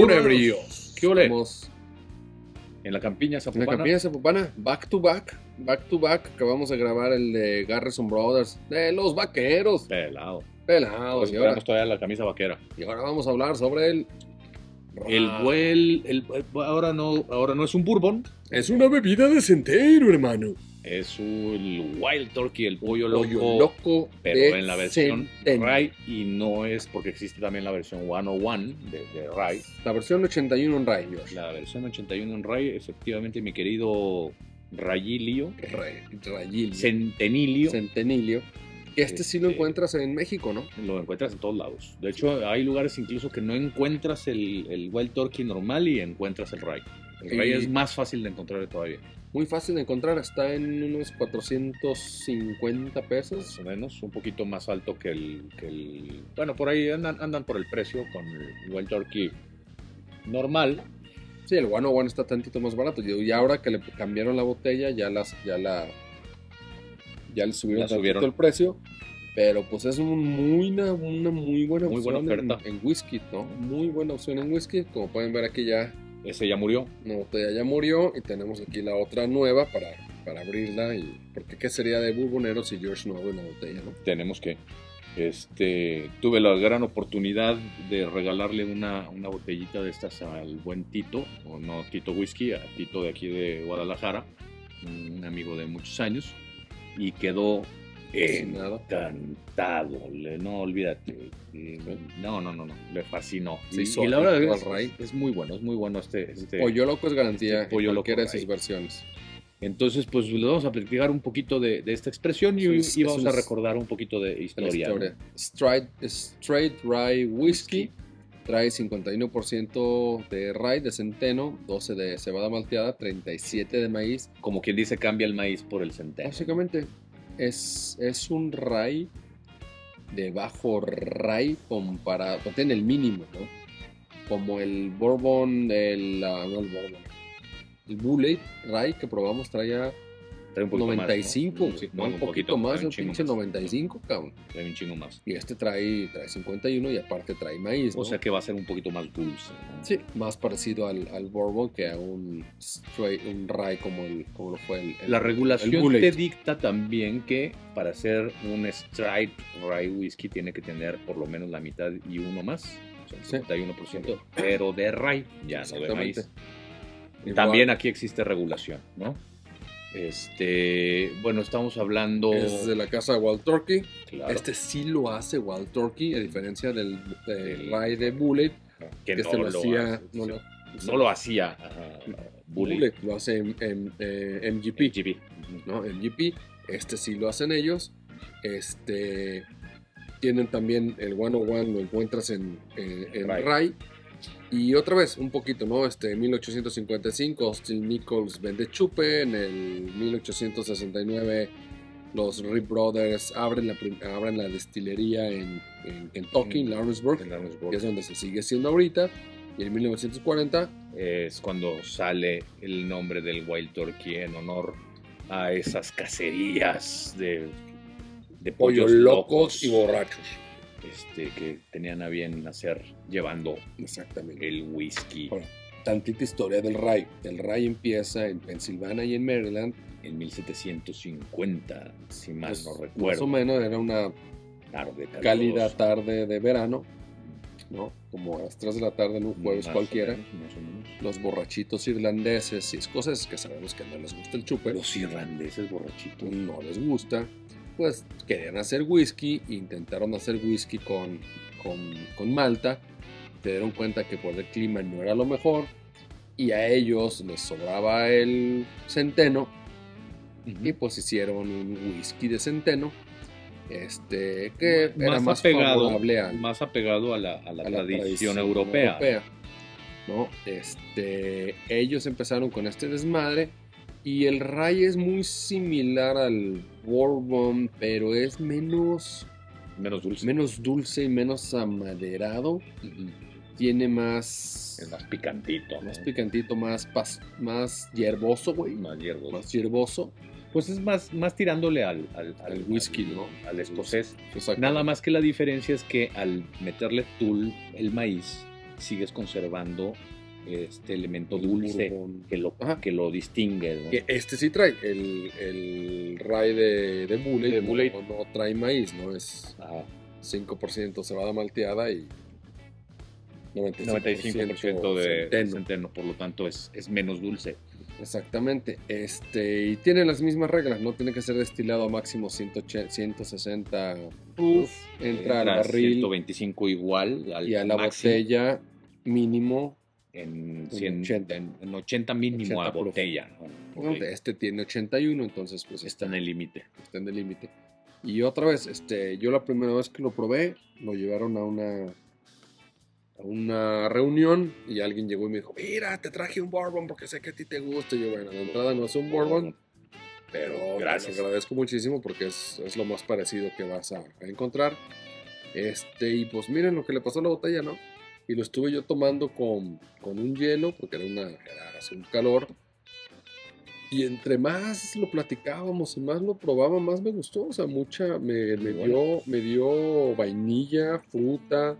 Bunebrios. ¿Qué ole? Estamos En la campiña en la zapopana. campiña Zapopana, back to back, back to back. Acabamos de grabar el de Garrison Brothers, de los vaqueros. Pelado. Pelados. Pues Y ahora, todavía la camisa vaquera. y ahora vamos a hablar sobre el. El Well, el, ahora no, ahora no es un bourbon, Es una bebida de centeno, hermano. Es un Wild Turkey, el pollo loco, Pollo loco. pero en la versión centeno. Rye y no es porque existe también la versión 101 de, de Rye. La versión 81 en Josh. La versión 81 en Rye, efectivamente, mi querido Rayilio, Ray- Rayilio. Centenilio, Centenilio. Este sí lo Este- encuentras en México, ¿no? lo encuentras en todos lados. De hecho, hay lugares incluso que no encuentras el, el Wild Turkey normal y encuentras el Rye. El Rye Y- es más fácil de encontrar todavía, Muy fácil de encontrar. Está en unos 450 más pesos. o menos, un poquito más alto que el... Que el bueno, por ahí andan, andan por el precio con el Wild Turkey normal. Sí, el One One está tantito más barato. Y ahora que le cambiaron la botella, ya las, ya la, ya le subieron, subieron. el precio. Pero pues es un muy, una, una muy buena Muy opción buena en, oferta. en whisky, ¿no? Muy buena opción en whisky. Como pueden ver aquí ya Ese ya murió. una botella ya murió y tenemos aquí la otra nueva para, para abrirla. Y, porque qué sería de bourbonero si George no abre una botella, ¿no? tenemos que. Este, tuve la gran oportunidad de regalarle una, una botellita de estas al buen Tito, o no Tito Whisky, a Tito de aquí de Guadalajara, un amigo de muchos años, y quedó. Encantado. le- No, olvídate. eh, No, no, no, no, le fascinó. Se y, y la verdad es, Ray. es muy bueno, es muy bueno este. este Pollo Loco es garantía Este pollo loco de sus versiones. Entonces, pues le vamos a platicar un poquito de, de esta expresión y, Es un- y vamos a recordar un poquito de la historia. ¿no? historia. Straight, straight Rye Whiskey trae 51% de rye de centeno, 12 de cebada malteada, 37 de maíz. Como quien dice, cambia el maíz por el centeno. Básicamente es, es un rye de bajo rye comparado, tiene el mínimo, ¿no? Como el bourbon, el, ah, no el el bullet rye que probamos traía Trae un poquito más, ¿no? 95, Sí, ¿no? trae un poquito más, trae un pinche más, 95, cabrón. trae un chingo más. Y este trae, trae 51 y aparte trae maíz, ¿no? O sea que va a ser un poquito más dulce. Sí, más parecido al, al Bourbon que a un straight, un rye como, el, como lo fue el, el- La el regulación Bullet. te dicta también que para hacer un straight rye whisky tiene que tener por lo menos la mitad y uno más, o sea, el Sí. 51%, pero de rye, ya no de maíz. También aquí existe regulación, ¿no? Este, bueno, estamos hablando. Es de la casa Wild Turkey. claro, Este sí lo hace Wild Turkey, a diferencia del, del El- rye de Bullet. que Que no este lo lo hacía. hace, no lo, no lo hacía ah, Bullet. Bullet lo hace en, en, eh, MGP. GP. ¿no? MGP. Este sí lo hacen ellos. Este. Tienen también el 101, lo encuentras en, en. Rye. Y otra vez, un poquito, ¿no? Este, en 1855, Austin Nichols vende chupe. En el 1869, los Rip Brothers abren la, abren la destilería en, en Kentucky, en. Lawrenceburg, En Lawrenceburg. que es donde se sigue siendo ahorita. Y en 1940, es cuando sale el nombre del Wild Turkey en honor a esas cacerías de, de pollos pollos locos y borrachos. Este, que tenían a bien hacer llevando Exactamente. el whisky Ahora, tantita historia del Rye. El Rye empieza en Pensilvania y en Maryland. en 1750, si mal Pues, no más recuerdo. o menos era una tarde cálida tarde de verano, ¿no? Como a las 3 de la tarde en un jueves Más o cualquiera. menos, más o menos. Los borrachitos irlandeses y escoceses, que sabemos que no les gusta el chupe, Los irlandeses borrachitos. no les gusta, pues querían hacer whisky, intentaron hacer whisky con, con, con Malta, se dieron cuenta que por el clima no era lo mejor y a ellos les sobraba el centeno y pues hicieron un whisky de centeno este que era Más apegado, favorable al- más apegado a la, a la a la tradición, europea. ¿no? Este, ellos empezaron con este desmadre y el rye es muy similar al bourbon, pero es menos, Menos dulce. menos dulce y menos amaderado. Tiene más, Es más picantito. más ¿no? picantito, más, pas- más hierboso, güey. Más hierbo. Más hierboso. Pues es más, más tirándole al, al, Al whisky, ¿no? Al escocés. Exacto. Nada más que la diferencia es que al meterle tul el maíz, sigues conservando este elemento dulce Bourbon. que lo, Ajá. que lo distingue. ¿no? Que este sí trae, el, el rye de, de Bullet, De no- Bullet. No, trae maíz, ¿no? Es Ajá. 5% cebada malteada y 95%, 95% de centeno. centeno. por lo tanto es, es menos dulce. Exactamente. Este, y tiene las mismas reglas, no tiene que ser destilado a máximo 180, 160 proof, entra al barril 125 igual al y a la máximo botella mínimo. En, en 100 80. en, en 80 mínimo 80 a botella. Este tiene 81, entonces pues Está en el límite. está en el límite. Y otra vez, este, yo la primera vez que lo probé, lo llevaron a una a una reunión y alguien llegó y me dijo, mira, te traje un bourbon porque sé que a ti te gusta. Y yo, bueno, de entrada no es un bourbon, pero Gracias. Agradezco muchísimo porque es, es lo más parecido que vas a, a encontrar. Este, y pues miren lo que le pasó a la botella, ¿no? Y lo estuve yo tomando con, con un hielo, porque era, una, era hace un calor. Y entre más lo platicábamos y más lo probaba, más me gustó. O sea, mucha, me, me dio, me dio vainilla, fruta.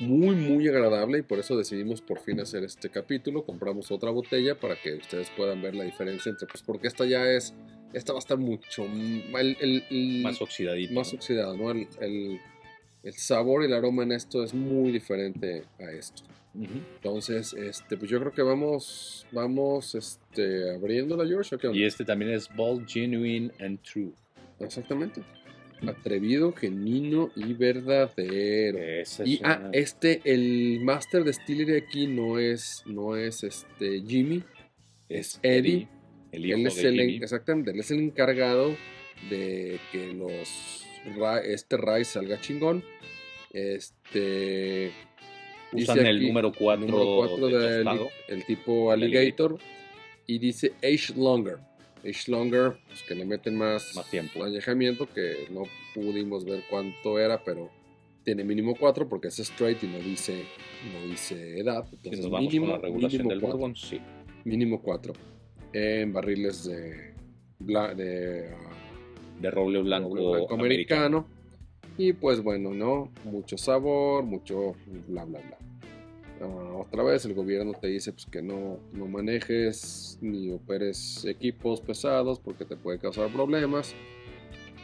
Muy, muy agradable y por eso decidimos por fin hacer este capítulo. Compramos otra botella para que ustedes puedan ver la diferencia entre, pues porque esta ya es, esta va a estar mucho, m- el, el- el- Más oxidadito. más ¿no? oxidado, ¿no? El, el- sabor y el aroma en esto es muy diferente a esto. Entonces, este, pues yo creo que vamos, vamos, este, abriéndola, George. ¿o qué onda? Y este también es Bold, Genuine and True. Exactamente. Atrevido, genuino y verdadero. Esa es Y ah, este, el Master Distillery aquí no es, no es este Jimmy, es Eddie. el hijo él de es el, Jimmy. exactamente, él es el encargado de que los este Rai salga chingón. Este dice Usan el aquí, número 4 número de del- el tipo El alligator y dice age longer. Age longer, pues que le meten más, Más tiempo. añejamiento que no pudimos ver cuánto era, pero tiene mínimo 4 porque es straight y no dice no dice edad. Si Entonces nos vamos mínimo, con la regulación mínimo del cuatro. Bourbon, sí. Mínimo 4 en barriles de, de ah, De roble blanco, roble blanco americano. americano. Y pues bueno, ¿no? Mucho sabor, mucho bla, bla, bla. Ah, otra vez el gobierno te dice pues, que no, no manejes ni operes equipos pesados porque te puede causar problemas.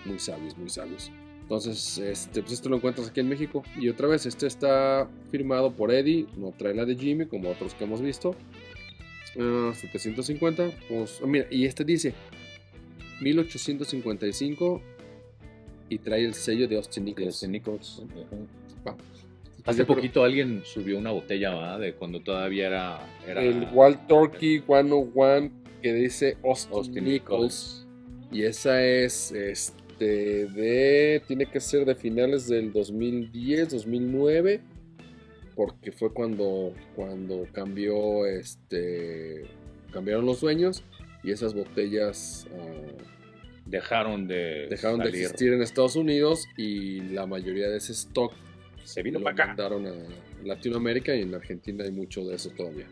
Muy sabios, muy sabios. Entonces, este, pues esto lo encuentras aquí en México. Y otra vez, este está firmado por Eddie, no trae la de Jimmy como otros que hemos visto. Ah, 750. Pues, mira, y este dice 1855 y trae el sello de Austin Nichols. Austin Nichols. Hace creo- poquito alguien subió una botella ¿verdad? de cuando todavía era. era el Wild Turkey 101 que dice Austin, Austin Nichols. Y esa es este de tiene que ser de finales del 2010, 2009 porque fue cuando cuando cambió este cambiaron los dueños y esas botellas ah, Dejaron de. dejaron de existir en Estados Unidos y la mayoría de ese stock Se vino lo para acá. mandaron a Latinoamérica y en Argentina hay mucho de eso todavía.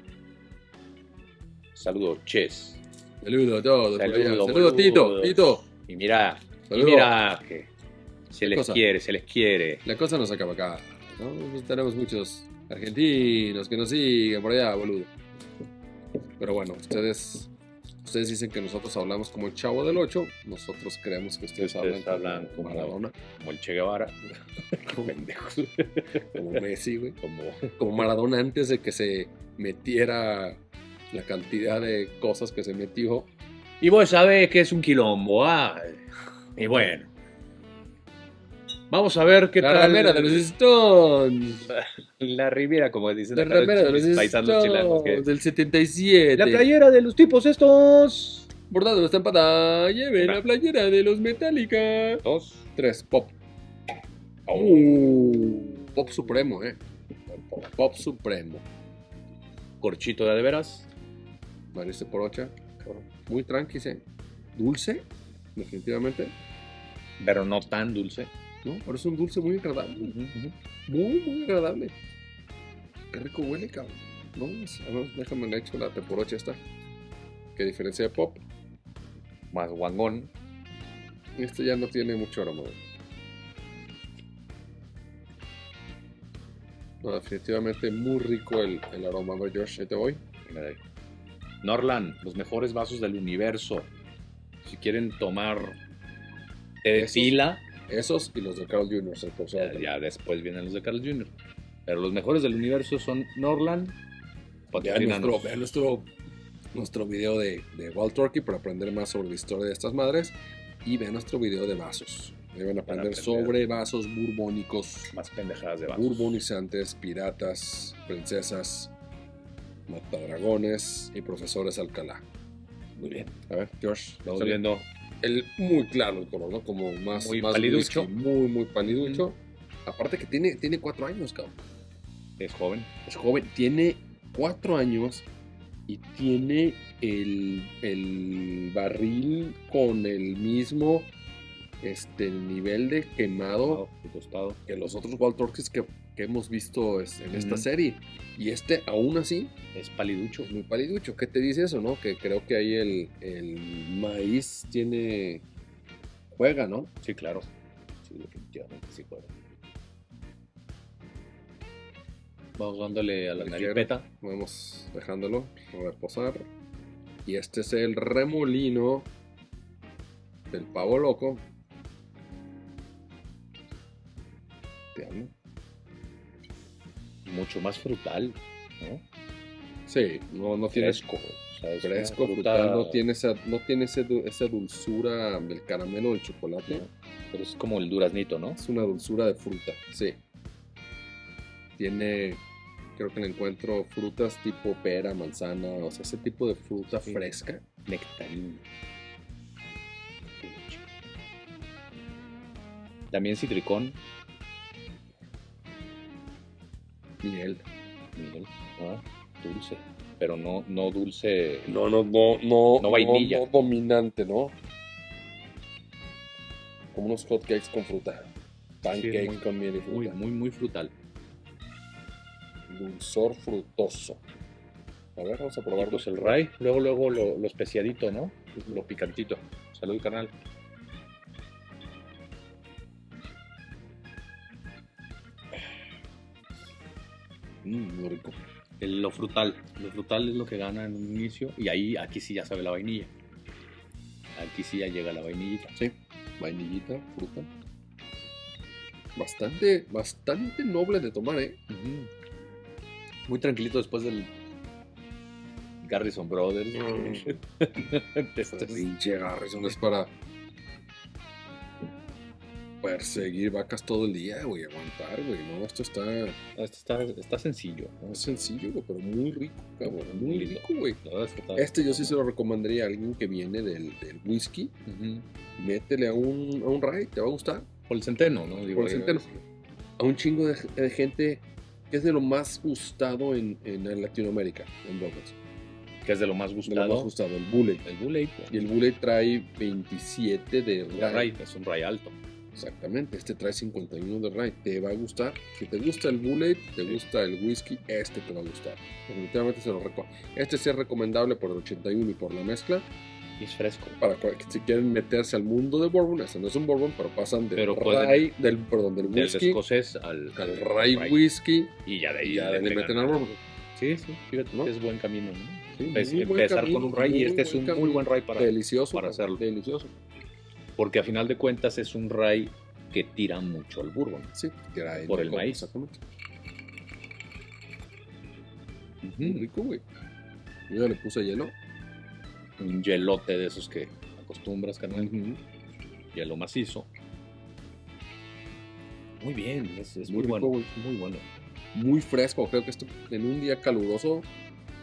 Saludos, Ches. Saludos a todos. Saludos, Saludos, Tito. Tito. Y mira, y mira que se les cosa? quiere, se les quiere. La cosa no se acaba acá. ¿no? Pues tenemos muchos argentinos que nos siguen por allá, boludo. Pero bueno, ustedes, ustedes dicen que nosotros hablamos como el chavo del 8. Nosotros creemos que ustedes, Ustedes hablan, como- Maradona, Como el Che Guevara. como, Pendejos. como Messi, güey. Como. Como Maradona antes de que se metiera la cantidad de cosas que se metió. Y vos sabés que es un quilombo, ah. Y bueno. Vamos a ver qué la tal. ramera de los Stones. La Riviera, como dicen La acá ramera de los paisanos chilenos. que- Stones del 77. La playera de los tipos estos. Bordado está en pantalla. Lleven Una. la playera de los Metallica. Dos. Tres, pop. Uh, pop supremo, eh. Pop supremo. Corchito de veras. Mariste por ocha. Muy tranqui, eh. Dulce, definitivamente. Pero no tan dulce. No, pero es un dulce muy agradable. Muy, muy agradable. Qué rico huele, cabrón. No, a ver, déjame le echo la teporocha esta. Que a diferencia de pop, Más guangón. este ya no tiene mucho aroma. No, definitivamente muy rico el, el aroma, ¿verdad, George. Ahí te voy. Norland, los mejores vasos del universo. Si quieren tomar té de Esos y los de Carl Jr. el ya, ya después vienen los de Carl Jr. Pero los mejores del universo son Norland. Vean nuestro, vean nuestro, nuestro video de, de Wild Turkey para aprender más sobre la historia de estas madres. Y vean nuestro video de vasos. Ahí van a Para aprender aprender. sobre vasos burbónicos, Más pendejadas de vasos. burbonizantes, piratas, princesas, matadragones y profesores Alcalá. Muy bien. A ver, George, sale viendo el muy claro el color, ¿no? Como más, Muy más paliducho. whisky, muy, muy paliducho. Aparte que tiene, tiene cuatro años, cabrón. es joven. Es joven, tiene cuatro años y tiene el, el barril con el mismo este, nivel de quemado tostado. que los otros Wild Turkeys que, que hemos visto es- en esta serie. Y este, aún así, Es paliducho. muy paliducho. ¿Qué te dice eso, no? Que creo que ahí el, el maíz tiene... juega, ¿no? Sí, claro. Sí, definitivamente sí juega. Vamos dándole a la naripeta. Vamos dejándolo reposar. Y este es el remolino del pavo loco. Mucho más frutal, ¿no? Sí, no, no tiene Fresco. o sea, es una fresco, fruta- frutal, no tiene, esa, no tiene ese esa dulzura del caramelo del chocolate. ¿no? Pero es como el duraznito, ¿no? Es una dulzura de fruta, sí. Tiene, creo que le encuentro frutas tipo pera, manzana, o sea, ese tipo de fruta Sí. fresca. Nectarina. También citricón. Miel. Miel. Ah, dulce. Pero no, no dulce. No, no, no, no. No vainilla. No, dominante, ¿no? Como unos hotcakes con fruta. Pancakes muy- con miel y Muy, fruta. muy, muy frutal. Dulzor frutoso. A ver, vamos a Y probarlo. pues el ray. Luego, luego lo, lo especiadito, ¿no? Lo picantito. Salud, carnal. Mm, muy rico. El- lo frutal. Lo frutal es lo que gana en un inicio. Y ahí, aquí sí ya sabe la vainilla. Aquí sí ya llega la vainillita. Sí, vainillita, fruta. Bastante, bastante noble de tomar, ¿eh? Muy tranquilito después del Garrison Brothers. Este pinche Garrison es para perseguir vacas todo el día, güey, aguantar, güey. No, esto está, Este está, está sencillo. no es sencillo, güey, pero muy rico, cabrón. Muy rico, güey. Este yo sí se lo recomendaría a alguien que viene del, del whisky. Ujú. Métele a un, a un rye, te va a gustar. Por el centeno, ¿no? Digo, Por el centeno. A un chingo de, de gente que es de lo más gustado en, en Latinoamérica, en Bourbons. Que es de lo más De lo gustado. más gustado, el Bullet. El Bullet. Y el Bullet trae 27 de. Ray, es un Ray alto. Exactamente, este trae 51 de rye. Te va a gustar. Si te gusta el Bullet, te gusta el whisky, este te va a gustar. Definitivamente se lo recomiendo. Este sí es recomendable por el 81 y por la mezcla. Y es fresco. Para si quieren meterse al mundo de Bourbon, este no es un Bourbon, pero pasan del Pero pueden- rye, del, perdón, del Del whisky, escocés al, al rye whisky, Y ya de ahí y ya le pegan. meten al Bourbon. Sí, sí, fíjate, ¿no? es buen camino. ¿no? Sí, Pues, empezar camino, con un Ray y este es un muy buen Ray para. delicioso para hacerlo. Delicioso. Porque a final de cuentas es un Ray que tira mucho al Bourbon. Sí, trae Por el maíz. Exactamente. Rico, güey. Yo ya le puse hielo. Un hielote de esos que acostumbras, carnal. Hielo macizo. Muy bien, es, es Muy muy, rico, bueno. Muy bueno. Muy fresco. Creo que esto, en un día caluroso,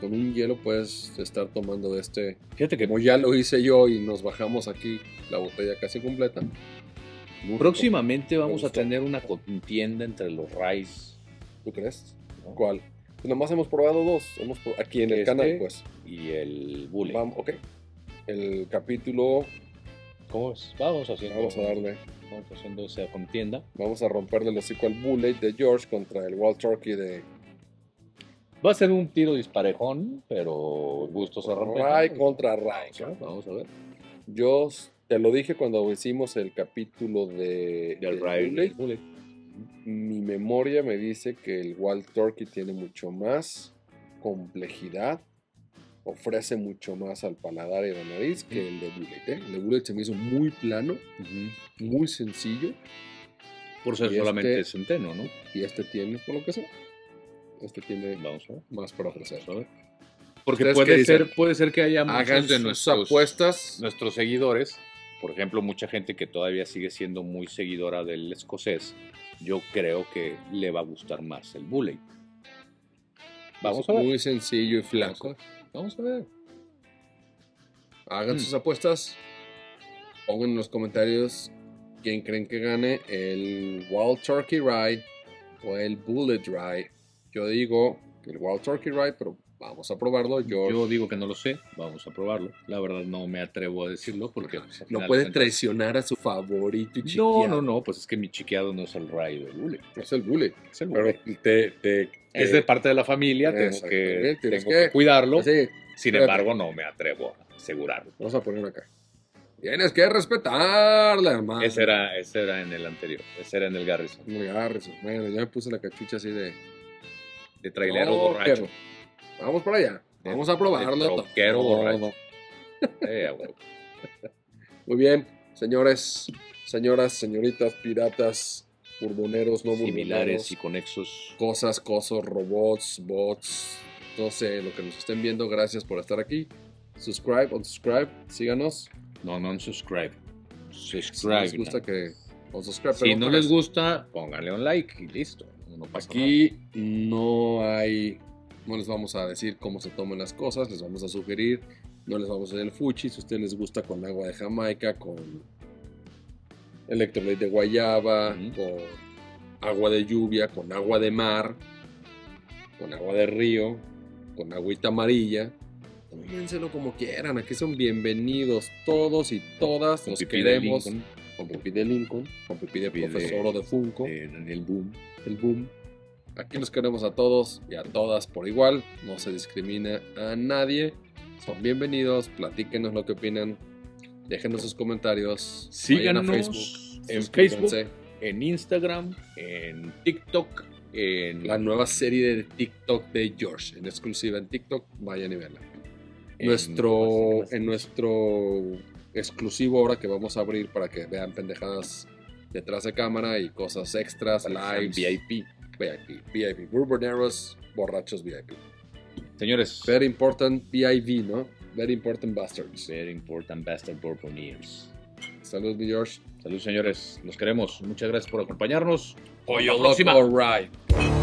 con un hielo puedes estar tomando de este. Fíjate que Como ya lo hice yo y nos bajamos aquí la botella casi completa. Muy rico. próximamente vamos a tener una contienda entre los Rays ¿Tú crees? ¿no? ¿Cuál? Pues nomás hemos probado dos. Hemos aquí en el Este, canal, pues. y el Bullet. Vamos, ok. El capítulo. ¿Cómo es? Vamos haciendo, Vamos a darle. Vamos haciendo esa contienda. Vamos a romperle el hocico al Bullet de George contra el Wild Turkey de Va a ser un tiro disparejón, pero gusto se rompe. Ray contra Ray. Vamos a- Vamos a ver. Yo te lo dije cuando hicimos el capítulo de Del de Ray. Bullet. Bullet. mi memoria me dice que el Wild Turkey tiene mucho más complejidad, ofrece mucho más al paladar y a la nariz que el de Bullet. ¿eh? El de Bullet se me hizo muy plano, muy sencillo. Por ser Y solamente este- centeno, ¿no? Y este tiene, por lo que sea, este tiene Vamos a ver. más para ofrecer. Porque ¿Ustedes qué puede dicen? ser, puede ser que haya muchos Hagan de sus nuestros, apuestas. nuestros seguidores, por ejemplo, mucha gente que todavía sigue siendo muy seguidora del escocés, yo creo que le va a gustar más el Bully. Vamos a ver. Muy sencillo y flaco. Vamos a ver. Hagan Mm. sus apuestas. Pongan en los comentarios quién creen que gane el Wild Turkey Rye o el Bullet Rye. Yo digo que el Wild Turkey Rye, pero vamos a probarlo. Yo, Yo digo que no lo sé, vamos a probarlo. La verdad no me atrevo a decirlo porque pues, al no final puede de cuentas- traicionar a su favorito y No, chiqueado. no, no, pues es que mi chiqueado no es el Ray del Bully. Es el Bullet. Es el Pero Bully. te, te- Es de parte de la familia, tengo que, Exactamente, tienes tengo que- que cuidarlo. Sin espérate. embargo, no me atrevo a asegurarlo. vamos a poner acá. Tienes que respetarla, hermano. Ese era, ese era en el anterior, ese era en el Garrison. Muy Garrison. Bueno, ya me puse la cachucha así de... De trailero No, borracho. pero Vamos para allá. De- Vamos a probarlo. troquero borracho. Eh. Muy bien, señores, señoras, señoritas, piratas, burboneros, no Similares y conexos. cosas, cosas, robots, bots, no sé, lo que nos estén viendo, gracias por estar aquí. Subscribe, unsubscribe, síganos. No, no subscribe. Si les gusta ¿no? que unsubscribe, Si no les vez, gusta, pónganle un like y listo. No pasa nada. Aquí no hay, no les vamos a decir cómo se toman las cosas, les vamos a sugerir, no les vamos a hacer el fuchi, si a ustedes les gusta con agua de Jamaica, con electrolyte de guayaba, con agua de lluvia, con agua de mar, con agua de río, con agüita amarilla. Tómenselo como quieran, aquí son bienvenidos todos y todas, de queremos. Con pipí de Lincoln, con pipí de de- profesor o de Funko eh, Daniel Boom. el boom. Aquí los queremos a todos y a todas por igual. No se discrimina a nadie. Son bienvenidos. Platíquenos lo que opinan. Déjenos sus comentarios. Vayan a Síganos Facebook. en. Facebook, en Instagram, en TikTok, en La nueva serie de TikTok de George. En exclusiva en TikTok. Vayan y veanla. en- Nuestro, en nuestro exclusivo ahora que vamos a abrir para que vean pendejadas detrás de cámara y cosas extras, lives. VIP. VIP. VIP. Burboneros, borrachos VIP. Señores, Very important BIV, ¿no? Very important bastards. very important bastard Borboneers. Saludos, mi George. Salud, señores. Los queremos. Muchas gracias por acompañarnos. Pollo. Loco Ride.